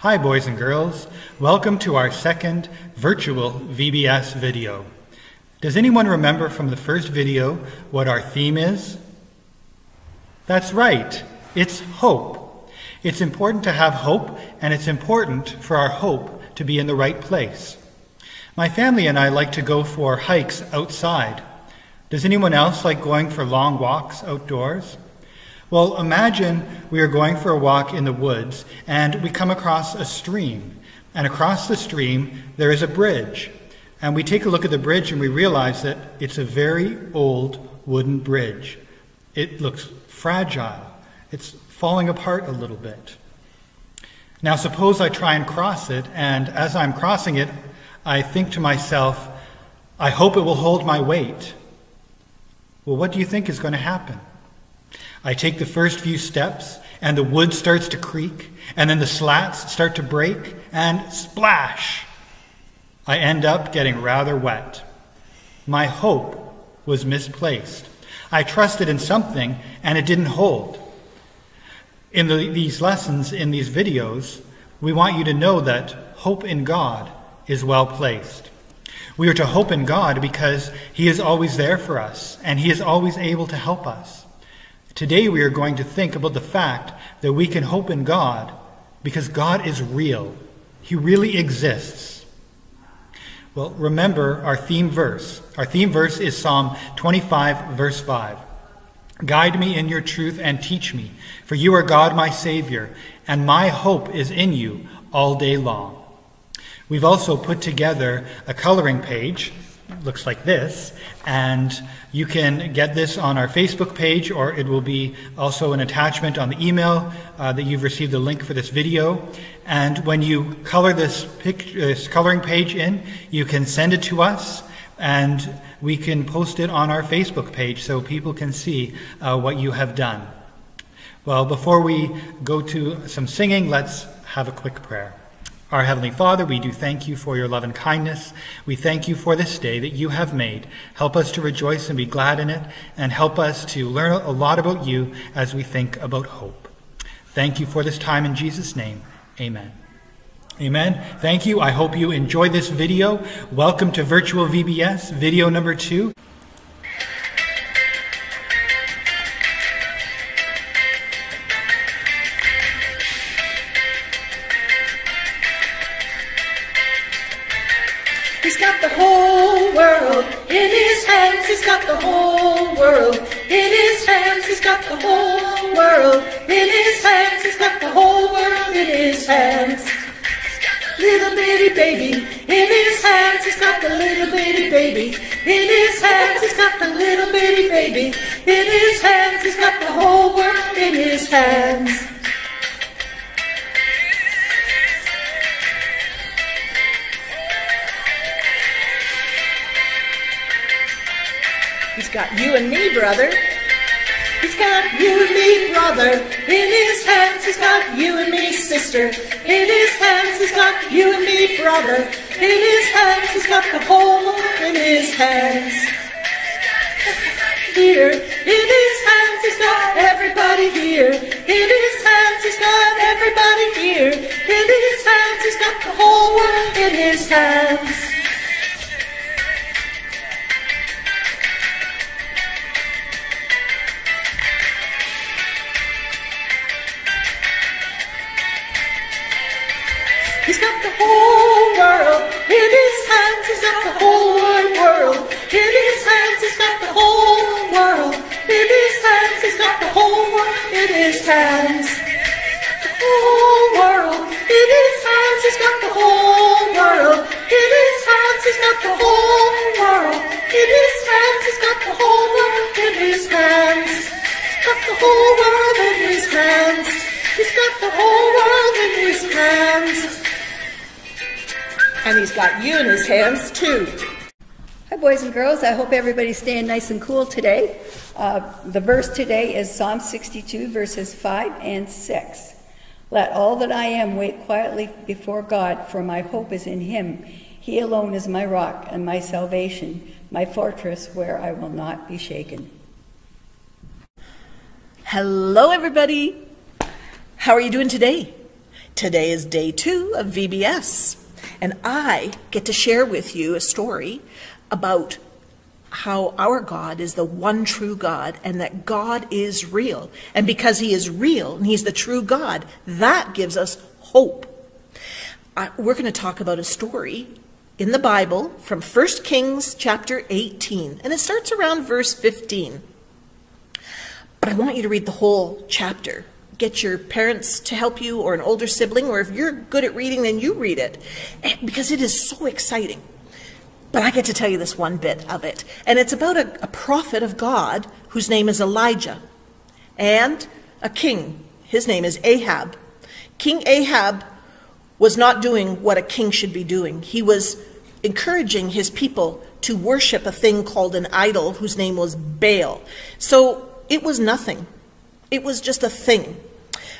Hi, boys and girls. Welcome to our second virtual VBS video. Does anyone remember from the first video what our theme is? That's right, it's hope. It's important to have hope, and it's important for our hope to be in the right place. My family and I like to go for hikes outside. Does anyone else like going for long walks outdoors? Well, imagine we are going for a walk in the woods and we come across a stream. And across the stream, there is a bridge. And we take a look at the bridge and we realize that it's a very old wooden bridge. It looks fragile, it's falling apart a little bit. Now, suppose I try and cross it, and as I'm crossing it, I think to myself, I hope it will hold my weight. Well, what do you think is going to happen? I take the first few steps, and the wood starts to creak, and then the slats start to break, and splash! I end up getting rather wet. My hope was misplaced. I trusted in something, and it didn't hold. In the, these lessons, in these videos, we want you to know that hope in God is well placed. We are to hope in God because He is always there for us, and He is always able to help us. Today we are going to think about the fact that we can hope in God because God is real. He really exists. Well, remember our theme verse. Our theme verse is Psalm 25, verse 5. Guide me in your truth and teach me, for you are God my Savior, and my hope is in you all day long. We've also put together a coloring page looks like this. And you can get this on our Facebook page, or it will be also an attachment on the email uh, that you've received the link for this video. And when you color this, this coloring page in, you can send it to us, and we can post it on our Facebook page so people can see uh, what you have done. Well, before we go to some singing, let's have a quick prayer. Our Heavenly Father, we do thank you for your love and kindness. We thank you for this day that you have made. Help us to rejoice and be glad in it, and help us to learn a lot about you as we think about hope. Thank you for this time in Jesus' name. Amen. Amen. Thank you. I hope you enjoy this video. Welcome to Virtual VBS, video number two. He's got the whole world in his hands. He's got the whole world in his hands. He's got the whole world in his hands. He's got the whole world in his hands. Little bitty baby in his hands. He's got the little bitty baby in his hands. He's got the little bitty baby in his hands. He's got the whole world in his hands. He's got you and me, brother. He's got you and me, brother. In his hands, he's got you and me, sister. In his hands, he's got you and me, brother. In his hands, he's got the whole world in his hands. Here, in his hands, he's got everybody here. In his hands, he's got everybody here. In his hands, he's got the whole world in his hands. He's got the whole world in his hands. He's got the whole wide world in his hands. He's got the whole world in his hands. He's got the whole world in his hands. The whole world in his hands. He's got the whole world in his hands. He's got the whole world in his hands. He's got the whole world in his hands. He's got the whole world in his hands. He's got the whole world in his hands. And he's got you in his hands too. Hi, boys and girls. I hope everybody's staying nice and cool today. Uh, the verse today is Psalm 62, verses 5 and 6. Let all that I am wait quietly before God, for my hope is in him. He alone is my rock and my salvation, my fortress where I will not be shaken. Hello, everybody. How are you doing today? Today is day two of VBS, and I get to share with you a story about how our God is the one true God and that God is real. And because He is real and He's the true God, that gives us hope. I, we're going to talk about a story in the Bible from 1 Kings chapter 18, and it starts around verse 15. But I want you to read the whole chapter get your parents to help you or an older sibling, or if you're good at reading, then you read it eh, because it is so exciting. But I get to tell you this one bit of it. And it's about a, a prophet of God whose name is Elijah and a king. His name is Ahab. King Ahab was not doing what a king should be doing. He was encouraging his people to worship a thing called an idol whose name was Baal. So it was nothing. It was just a thing.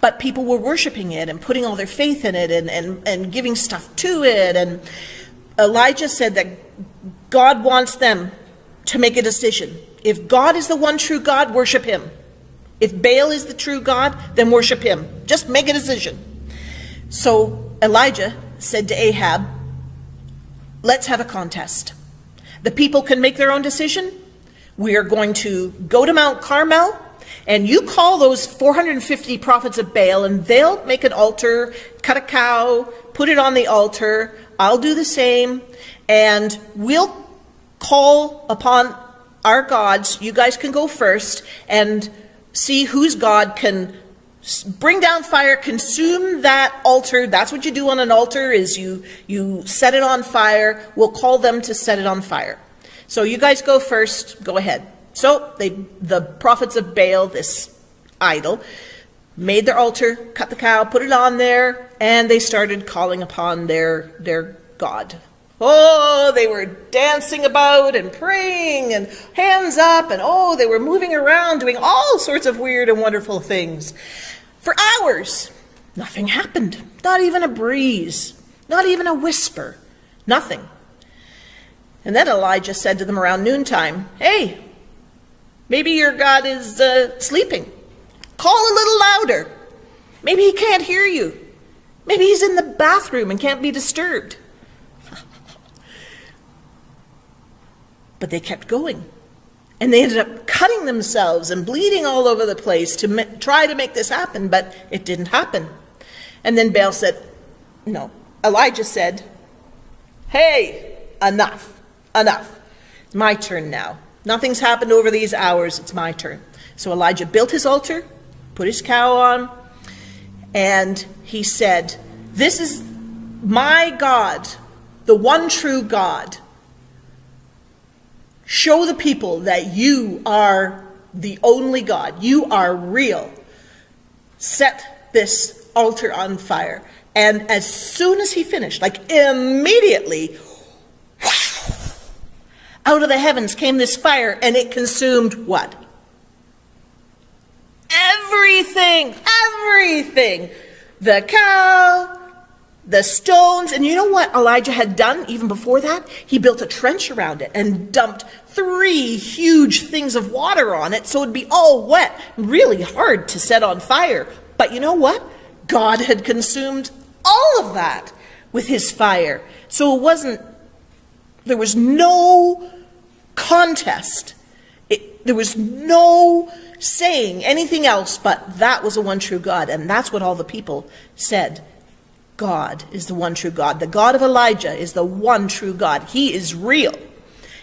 But people were worshiping it and putting all their faith in it and, and, and giving stuff to it. And Elijah said that God wants them to make a decision. If God is the one true God, worship him. If Baal is the true God, then worship him. Just make a decision. So Elijah said to Ahab, let's have a contest. The people can make their own decision. We are going to go to Mount Carmel and you call those 450 prophets of Baal, and they'll make an altar, cut a cow, put it on the altar. I'll do the same, and we'll call upon our gods. You guys can go first and see whose God can bring down fire, consume that altar. That's what you do on an altar is you, you set it on fire. We'll call them to set it on fire. So you guys go first. Go ahead. So they, the prophets of Baal, this idol, made their altar, cut the cow, put it on there, and they started calling upon their, their God. Oh, they were dancing about and praying and hands up, and oh, they were moving around doing all sorts of weird and wonderful things. For hours, nothing happened. Not even a breeze, not even a whisper, nothing. And then Elijah said to them around noontime, Hey, Maybe your God is uh, sleeping. Call a little louder. Maybe he can't hear you. Maybe he's in the bathroom and can't be disturbed. but they kept going. And they ended up cutting themselves and bleeding all over the place to try to make this happen, but it didn't happen. And then Baal said, No. Elijah said, Hey, enough, enough. My turn now. Nothing's happened over these hours. It's my turn. So Elijah built his altar, put his cow on, and he said, This is my God, the one true God. Show the people that you are the only God. You are real. Set this altar on fire. And as soon as he finished, like immediately, out of the heavens came this fire and it consumed what? Everything, everything. The cow, the stones. And you know what Elijah had done even before that? He built a trench around it and dumped three huge things of water on it so it'd be all wet, really hard to set on fire. But you know what? God had consumed all of that with his fire. So it wasn't, there was no contest. It, there was no saying anything else but that was the one true God. And that's what all the people said. God is the one true God. The God of Elijah is the one true God. He is real.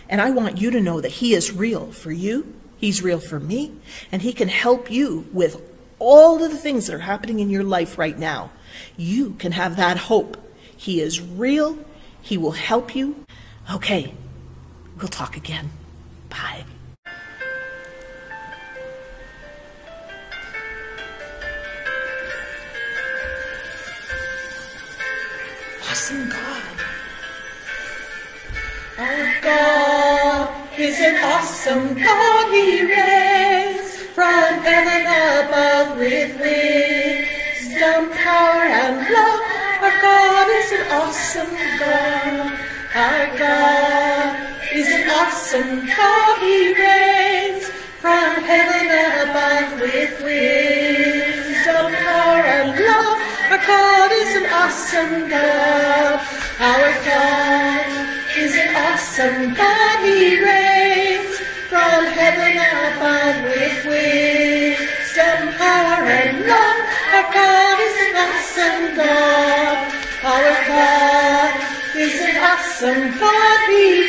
And I want you to know that He is real for you. He's real for me. And He can help you with all of the things that are happening in your life right now. You can have that hope. He is real. He will help you. Okay, We'll talk again. Bye. Awesome God. Our God is an awesome God. He reigns from heaven above with wisdom, power, and love. Our God is an awesome God. Our God awesome God. He reigns from heaven above with wisdom, power, and love. Our God is an awesome God. Our God is an awesome God. He reigns from heaven above with wisdom, power, and love. Our God is an awesome God. Our God is an awesome God. He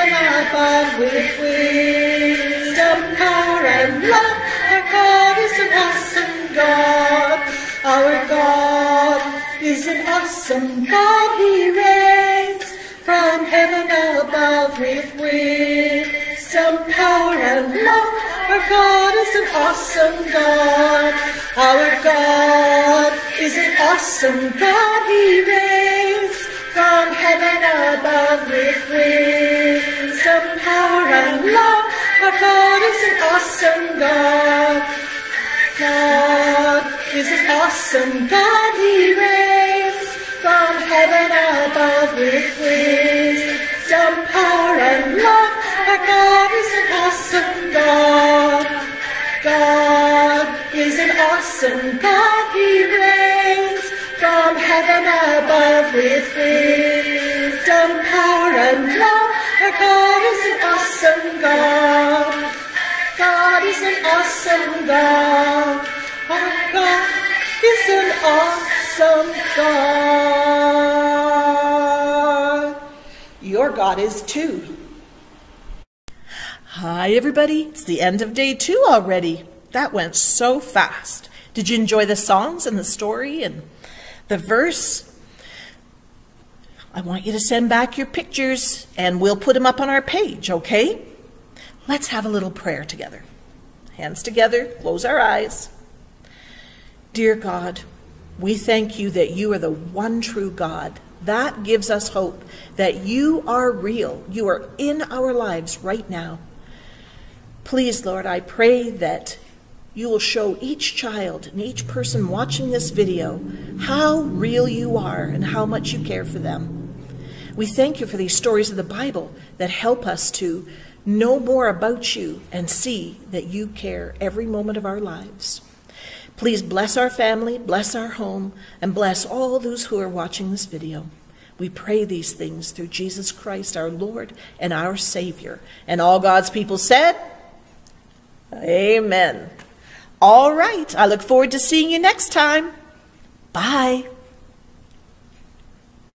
from heaven above with wisdom, power, and love. Our God is an awesome God. Our God is an awesome God. He reigns from heaven above with wisdom, power, and love. Our God is an awesome God. Our God is an awesome God. He reigns from heaven above with wisdom, power, and love. Our God is an awesome God. God is an awesome God. He reigns from heaven above with wisdom, power, and love. Our God is an awesome God. God is an awesome God. He reigns from heaven above with wisdom, power, and love. Our God awesome God. God is an awesome God. Our God is an awesome God. Your God is too. Hi, everybody. It's the end of day two already. That went so fast. Did you enjoy the songs and the story and the verse? I want you to send back your pictures and we'll put them up on our page, okay? Let's have a little prayer together. Hands together, close our eyes. Dear God, we thank you that you are the one true God. That gives us hope that you are real. You are in our lives right now. Please, Lord, I pray that you will show each child and each person watching this video how real you are and how much you care for them. We thank you for these stories of the Bible that help us to know more about you and see that you care every moment of our lives. Please bless our family, bless our home, and bless all those who are watching this video. We pray these things through Jesus Christ, our Lord and our Savior. And all God's people said, Amen. All right. I look forward to seeing you next time. Bye.